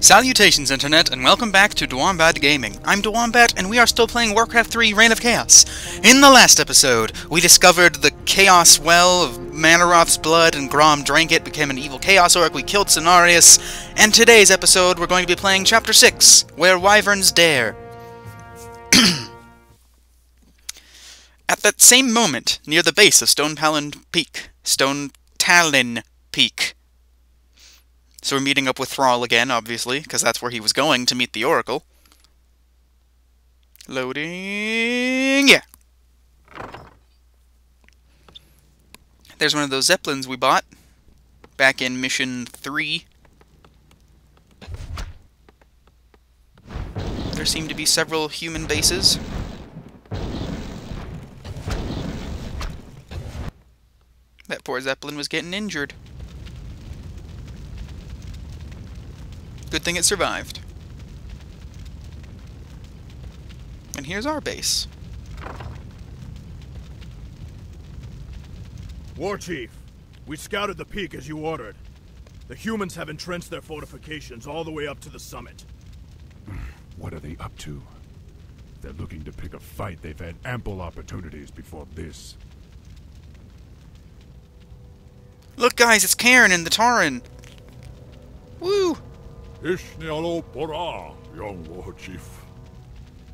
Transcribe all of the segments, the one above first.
Salutations, Internet, and welcome back to DaWombat Gaming. I'm DaWombat, and we are still playing Warcraft 3 Reign of Chaos. In the last episode, we discovered the Chaos Well of Mannoroth's blood, and Grom drank it, became an evil Chaos Orc, we killed Cenarius, and today's episode, we're going to be playing Chapter 6, Where Wyverns Dare. At that same moment, near the base of Stonetalon Peak, Stone Talon Peak, so we're meeting up with Thrall again, obviously, because that's where he was going to meet the Oracle. Loading... yeah. There's one of those Zeppelins we bought back in Mission 3. There seem to be several human bases. That poor Zeppelin was getting injured. Good thing it survived. And here's our base. War Chief, we scouted the peak as you ordered. The humans have entrenched their fortifications all the way up to the summit. What are they up to? They're looking to pick a fight, they've had ample opportunities before this. Look guys, it's Cairne and the Tauren! Woo! Ishnialo Pora, young war chief.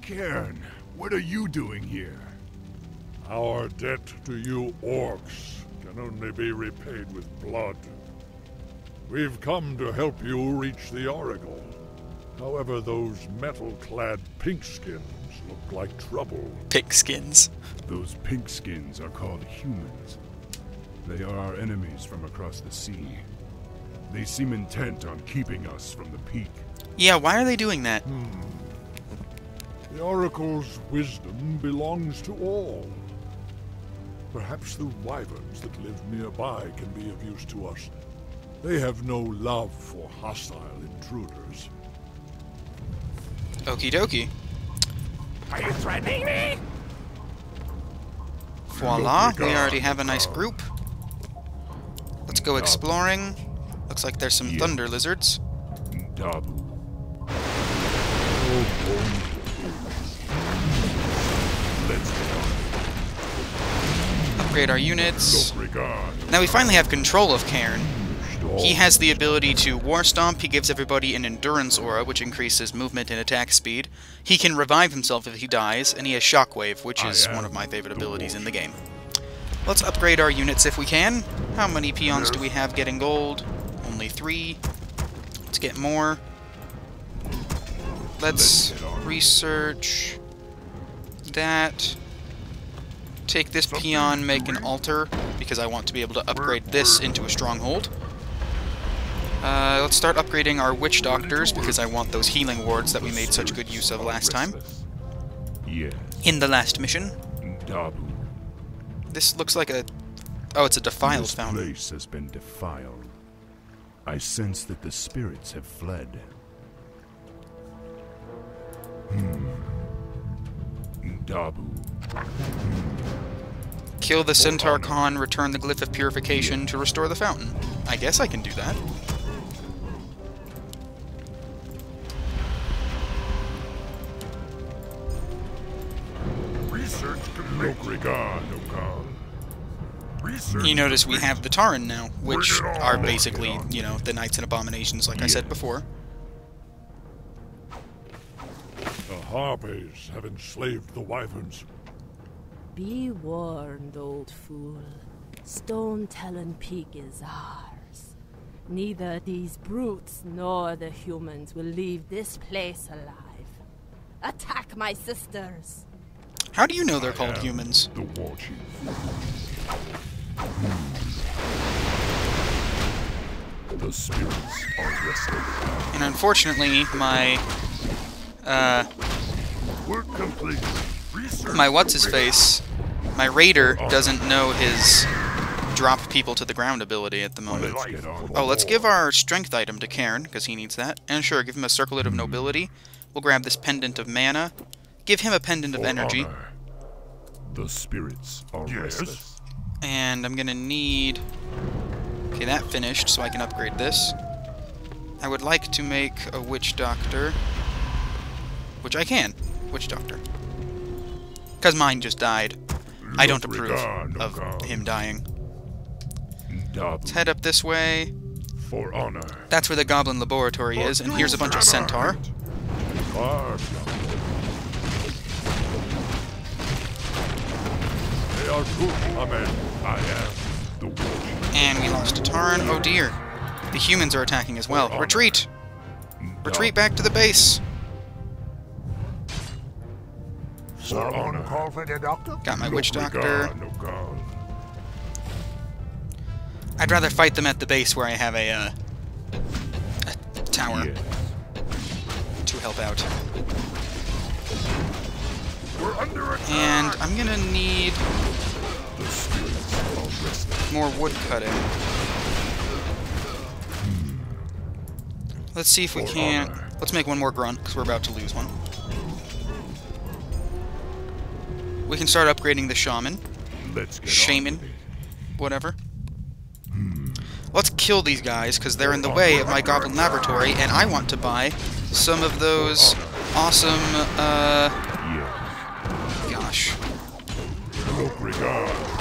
Cairne, what are you doing here? Our debt to you orcs can only be repaid with blood. We've come to help you reach the Oracle. However, those metal-clad pinkskins look like trouble. Pinkskins? Those pinkskins are called humans. They are our enemies from across the sea. They seem intent on keeping us from the peak. Yeah, why are they doing that? Hmm. The Oracle's wisdom belongs to all. Perhaps the wyverns that live nearby can be of use to us. They have no love for hostile intruders. Okie dokie. Are you threatening me? Voila, we already have a nice group. Let's go exploring. Looks like there's some thunder lizards. Dabu. Let's get on. Upgrade our units. Now we finally have control of Cairne. He has the ability to War Stomp, he gives everybody an Endurance Aura, which increases movement and attack speed. He can revive himself if he dies, and he has Shockwave, which is one of my favorite abilities in the game. Let's upgrade our units if we can. How many peons do we have getting gold? Only three. Let's get more. Let's Let's get on. research that. Take this peon, make an altar, because I want to be able to upgrade this into a stronghold. Uh, let's start upgrading our witch doctors, because I want those healing wards that we made such good use of last time, in the last mission. This looks like a... Oh, it's a defiled this fountain. place has been defiled. I sense that the spirits have fled. Hmm. Dabu. Kill the Centaur Khan, return the Glyph of Purification to restore the fountain. I guess I can do that. Research complete. Regard, Okan. Research You notice we have the Tauren now, which Bring it on. are basically, you know, the Knights and Abominations, like I said before. The Harpies have enslaved the wyverns. Be warned, old fool. Stonetalon Peak is ours. Neither these brutes nor the humans will leave this place alive. Attack my sisters! How do you know they're called humans? The war chief. The spirits are resting. And unfortunately, my, uh, Work complete. Research my what's-his-face, my Raider doesn't know his drop people to the ground ability at the moment. Let's get on. Oh, let's give our strength item to Cairne, because he needs that. And sure, give him a circlet of nobility. We'll grab this pendant of mana. Give him a pendant of energy. The spirits are Yes. restless. And I'm gonna need... Okay, that finished, so I can upgrade this. I would like to make a witch doctor. Which I can. Witch doctor. Because mine just died. I don't approve of him dying. Let's head up this way. For honor. That's where the Goblin Laboratory is, and here's a bunch of Centaur. They are good, Amen. I am. And we lost a Tauren. Oh dear. The humans are attacking as well. Retreat! Retreat back to the base! For honor. Call for the doctor? Got my witch doctor. regard, no God. I'd rather fight them at the base where I have a, uh, a tower to help out. We're under attack. And I'm gonna need The spirits are resting. more wood cutting. Let's see if we can't... Let's make one more grunt, because we're about to lose one. We can start upgrading the shaman. Let's Shaman. on with it. whatever. Let's kill these guys, because they're in the way of my Goblin Laboratory, and I want to buy some of those awesome, uh, gosh, Look, regard. what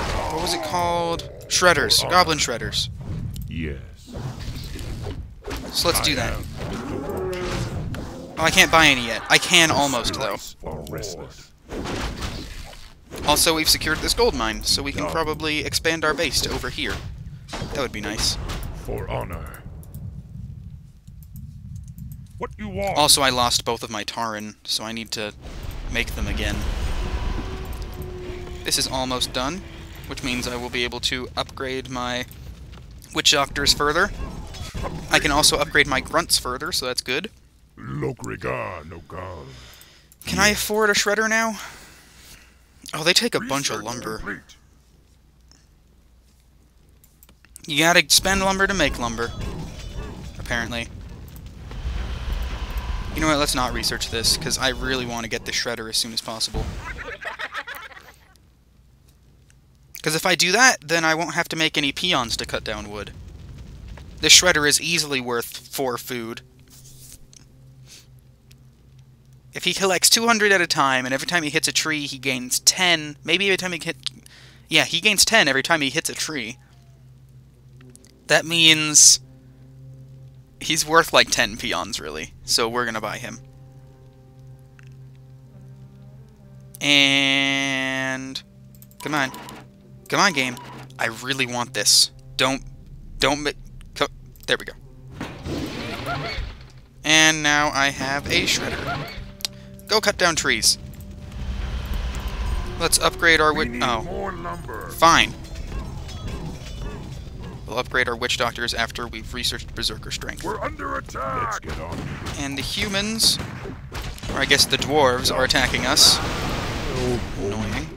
was it called? Shredders, Goblin Shredders. Yes. So let's do that. Oh, I can't buy any yet. I can almost, though. spirits are restless. Also, we've secured this gold mine, so we can probably expand our base to over here. That would be nice. For honor. What you want? Also, I lost both of my Tauren, so I need to make them again. This is almost done, which means I will be able to upgrade my Witch Doctors further. I can also upgrade my Grunts further, so that's good. Can I afford a Shredder now? Oh, they take a bunch of lumber. You gotta spend lumber to make lumber. Apparently. You know what, let's not research this, because I really want to get the shredder as soon as possible. Because if I do that, then I won't have to make any peons to cut down wood. This shredder is easily worth 4 food. If he collects 200 at a time, and every time he hits a tree he gains 10, maybe every time he hit... Yeah, he gains 10 every time he hits a tree. That means he's worth like 10 peons, really. So we're going to buy him. And... Come on. Come on, game. I really want this. Don't... Don't... Co there we go. And now I have a shredder. Go cut down trees. Let's upgrade our witch... Oh. Fine. We'll upgrade our witch doctors after we've researched berserker strength. We're under attack. Let's get on. And the humans, or I guess the dwarves, are attacking us. Oh, Annoying.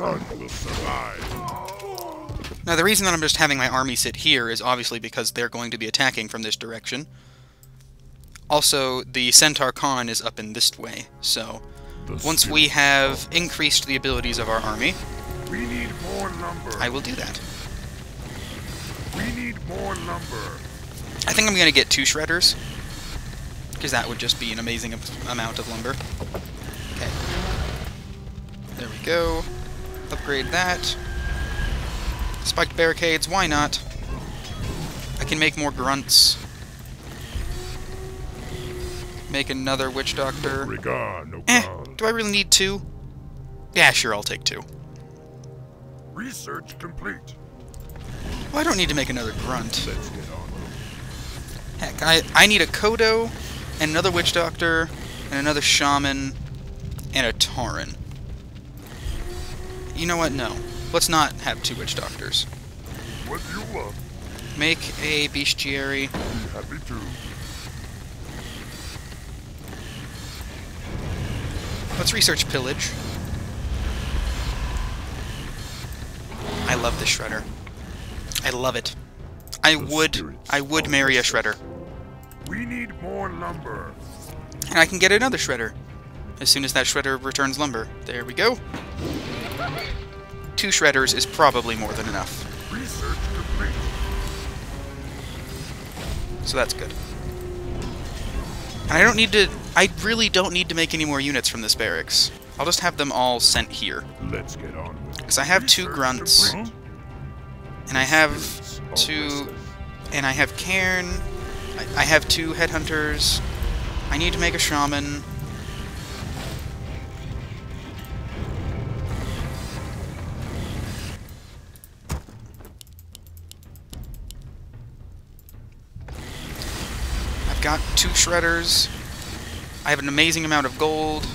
None will survive. Now the reason that I'm just having my army sit here is obviously because they're going to be attacking from this direction. Also, the Centaur Khan is up in this way, so once we have increased the abilities of our army, We need more lumber. I will do that. We need more lumber. I think I'm going to get two shredders, because that would just be an amazing amount of lumber. Okay. There we go. Upgrade that. Spiked barricades, why not? I can make more grunts. Make another witch doctor. Eh, do I really need two? Yeah, sure, I'll take two. Research complete. Well, I don't need to make another grunt. Let's get on. Heck, I, I need a Kodo, and another Witch Doctor, and another Shaman, and a Tauren. You know what? No. Let's not have two Witch Doctors. What do you want? Make a Bestiary. Be happy to. Let's research Pillage. I love this Shredder. I love it. I The would, I would marry a Shredder. We need more lumber. And I can get another Shredder. As soon as that Shredder returns lumber. There we go. Two shredders is probably more than enough. So that's good. And I don't need to... I really don't need to make any more units from this barracks. I'll just have them all sent here. Let's get on. Because I have two grunts, and I have two... And I have Cairne. I, I have two headhunters. I need to make a shaman. Got two shredders. I have an amazing amount of gold.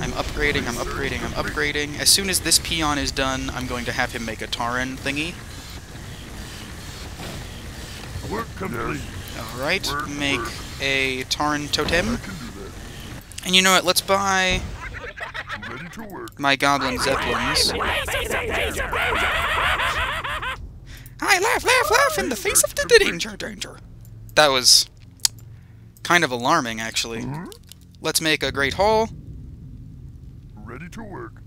I'm upgrading, I'm upgrading, I'm upgrading. As soon as this peon is done, I'm going to have him make a Tauren thingy. Work complete. Alright, make a Tauren Totem. I can do that. And you know what, let's buy Ready to work. my Goblin Zeppelins. I laugh, laugh, laugh in the face of the danger, danger. That was kind of alarming, actually. Mm-hmm. Let's make a Great Hall. Ready to work.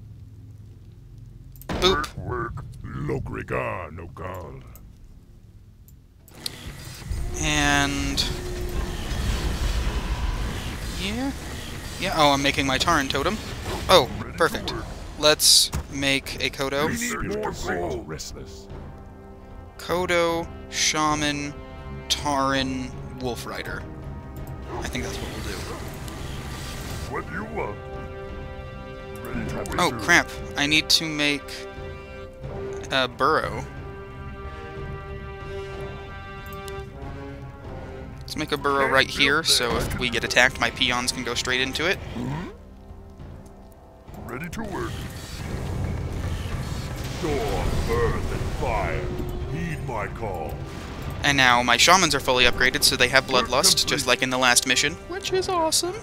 Boop. Work, work. Lokrigar Nogal. And... Yeah? Yeah, oh, I'm making my Tauren Totem. Oh, Ready perfect. Let's make a Kodo. We need more Spirits are gold. restless. Kodo, Shaman, Tauren, Wolf Rider. I think that's what we'll do. What you want? Ready to work. Oh, crap. I need to make a burrow. Let's make a burrow right here, so if we get attacked, my peons can go straight into it. Mm-hmm. Ready to work. Storm, earth, and fire. Heed my call. And now my shamans are fully upgraded, so they have bloodlust, just like in the last mission, which is awesome.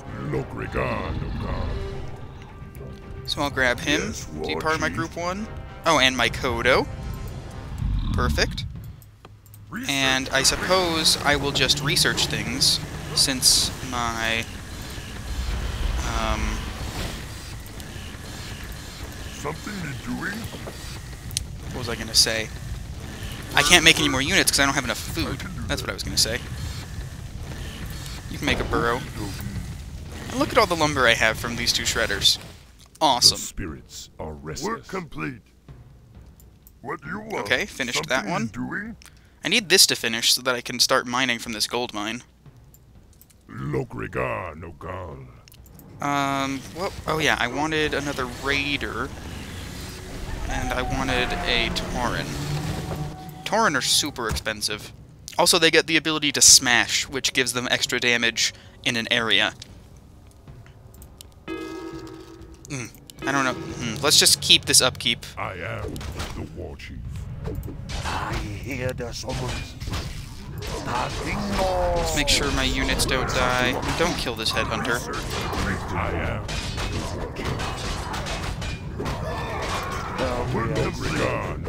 So I'll grab him. Yes, Is he part of my group one? Oh, and my Kodo. Perfect. And I suppose I will just research things, since my... Um, Something you're doing? what was I going to say? I can't make any more units because I don't have enough food. That's what I was going to say. You can make a burrow. And look at all the lumber I have from these two shredders. Awesome. The Awesome. spirits are Work restless. complete. What do you want? Okay, finished that one. Doing? I need this to finish so that I can start mining from this gold mine. Lokrigar Nogal. Um, well, oh yeah, I wanted another raider, and I wanted a Tauren. Tauren are super expensive. Also, they get the ability to smash, which gives them extra damage in an area. Hmm, I don't know. Hmm, let's just keep this upkeep. I am the war chief. I hear the summons. Nothing more. Let's make sure my units don't die. Don't kill this headhunter. I am Lokrigar Nogal.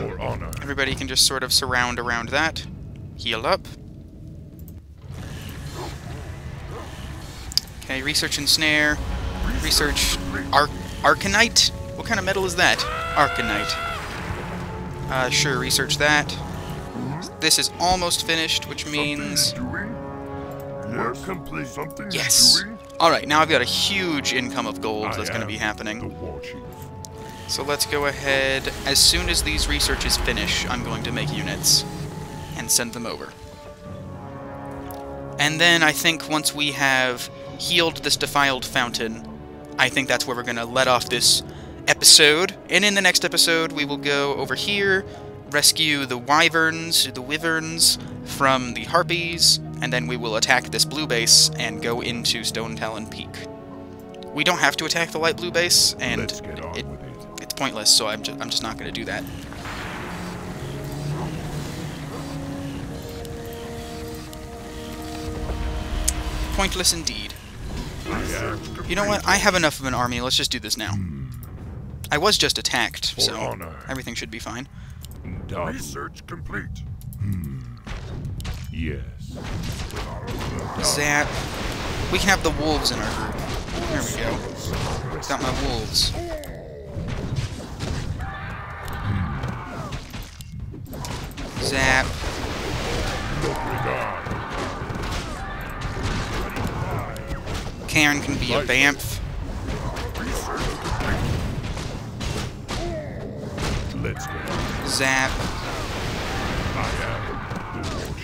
For honor. Everybody can just sort of surround around that. Heal up. Okay, research and snare. Research Ar Arcanite? What kind of metal is that? Arcanite. Uh, sure, research that. This is almost finished, which means... Something you're doing? Work complete. Something Yes! Alright, now I've got a huge income of gold I that's going to be happening. The war chief. So let's go ahead. As soon as these researches finish, I'm going to make units and send them over. And then I think once we have healed this defiled fountain, I think that's where we're going to let off this episode. And in the next episode, we will go over here, rescue the wyverns, the wyverns from the harpies, and then we will attack this blue base and go into Stonetalon Peak. We don't have to attack the light blue base, and Let's get on it, with it. it's pointless, so I'm just, I'm just not going to do that. Pointless indeed. You know what? I have enough of an army. Let's just do this now. I was just attacked, For so honor. everything should be fine. Research complete. Hmm. Yes. Zap. We can have the wolves in our group. There we go. Got my wolves. Zap. Cairne can be a Bamf. Let's go. Zap.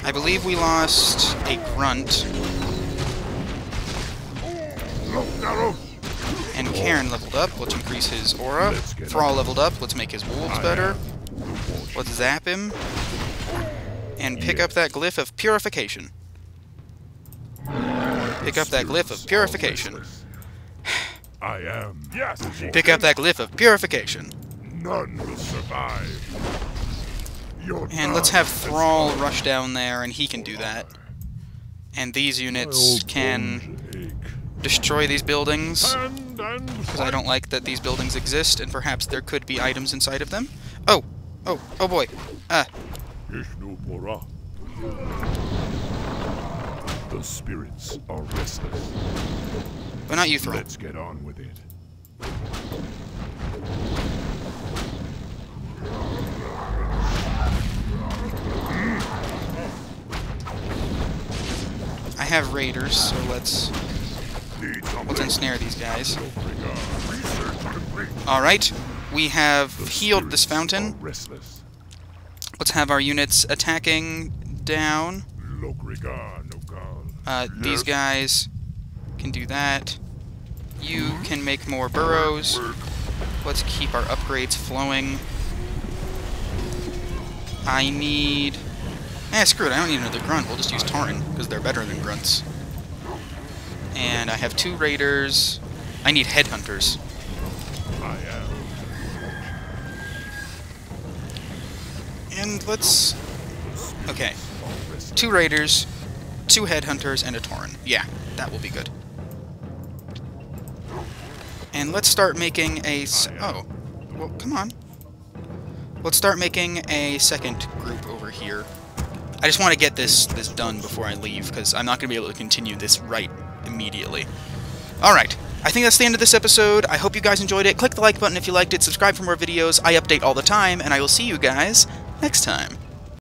I believe we lost a Grunt. And Cairne leveled up. Let's increase his aura. Thrall leveled up. Let's make his wolves better. Let's zap him. And pick up that glyph of purification. Pick up that glyph of purification. I am. Yes. Pick up that glyph of purification. None will survive. Your And let's have Thrall rush down there, and he can do that. And these units can destroy these buildings, because I don't like that these buildings exist, and perhaps there could be items inside of them. Oh! Oh, oh boy. Ah, Ishnu Pora. The spirits are restless. but not you, Thrall. Let's get on with it. I have raiders, so let's let's ensnare these guys. Alright, we have healed this fountain. restless. Let's have our units attacking down. Uh, These guys can do that. You can make more burrows. Let's keep our upgrades flowing. I need... Eh, screw it, I don't need another grunt. We'll just use Tauren, because they're better than grunts. And I have two raiders. I need headhunters. And let's... Okay. Two raiders, two headhunters, and a Tauren. Yeah, that will be good. And let's start making a... Oh. Well, come on. Let's start making a second group over here. I just want to get this this done before I leave, because I'm not going to be able to continue this right immediately. Alright, I think that's the end of this episode. I hope you guys enjoyed it. Click the like button if you liked it, subscribe for more videos. I update all the time, and I will see you guys next time.